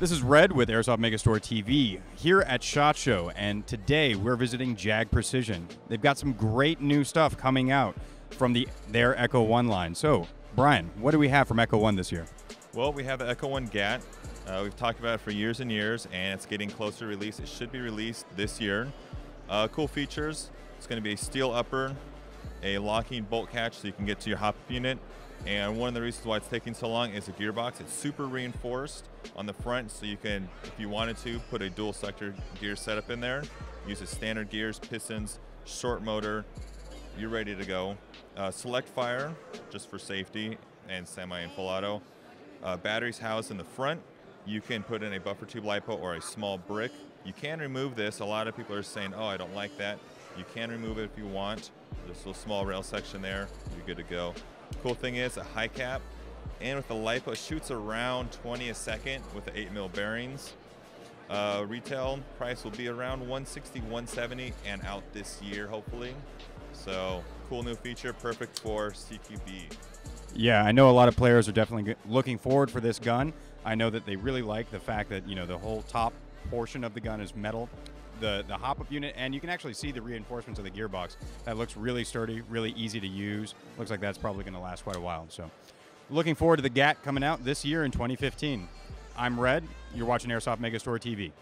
This is Red with Airsoft Megastore TV here at SHOT Show, and today we're visiting Jag Precision. They've got some great new stuff coming out from the their Echo One line. So, Brian, what do we have from Echo One this year? Well, we have the Echo One GAT. Uh, we've talked about it for years and years, and it's getting closer to release. It should be released this year. Uh, cool features. It's going to be a steel upper, a locking bolt catch so you can get to your hop unit, and one of the reasons why it's taking so long is the gearbox. It's super reinforced on the front, so you can, if you wanted to, put a dual sector gear setup in there. Uses standard gears, pistons, short motor. You're ready to go. Uh, select fire, just for safety, and semi and full auto. Uh, batteries housed in the front. You can put in a buffer tube lipo or a small brick. You can remove this. A lot of people are saying, oh, I don't like that. You can remove it if you want. There's a small rail section there. You're good to go. Cool thing is a high cap, and with the LiPo, shoots around 20 a second with the 8 mil bearings. Uh, retail price will be around 160, 170, and out this year, hopefully. So cool new feature, perfect for CQB. Yeah, I know a lot of players are definitely looking forward for this gun. I know that they really like the fact that you know the whole top portion of the gun is metal, the the hop up unit, and you can actually see the reinforcements of the gearbox. That looks really sturdy, really easy to use. Looks like that's probably going to last quite a while. So, looking forward to the GAT coming out this year in 2015. I'm Red. You're watching Airsoft Megastore TV.